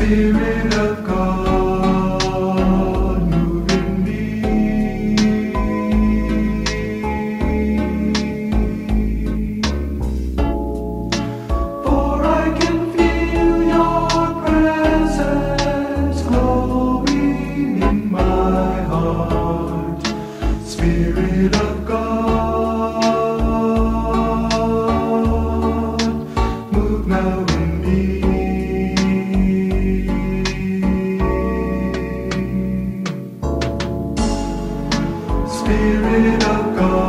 Spirit of God. Spirit of God.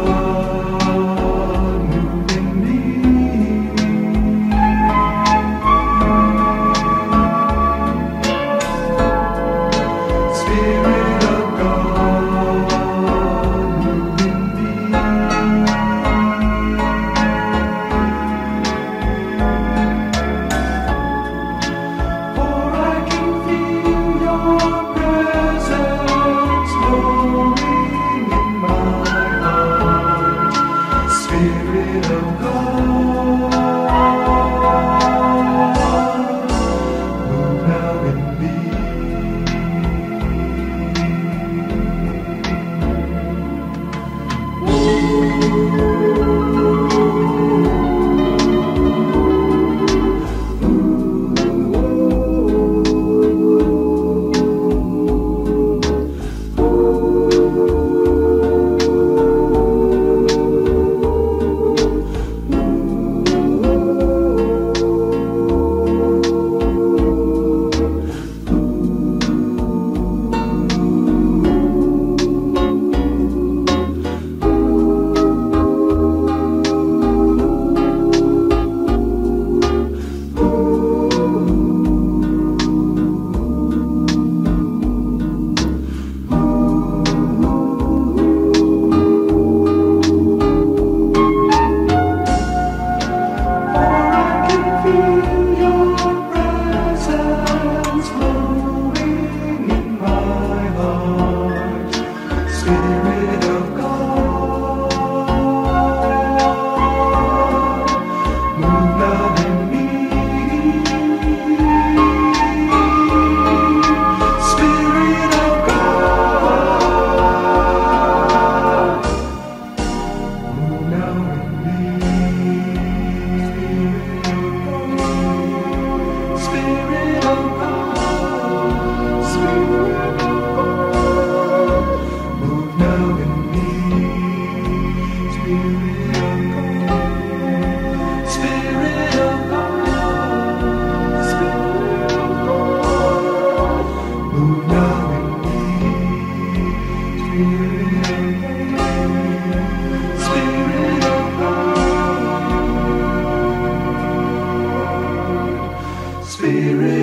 be.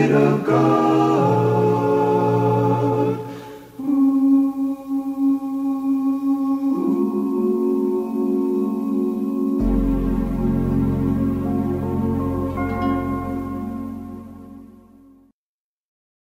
little God.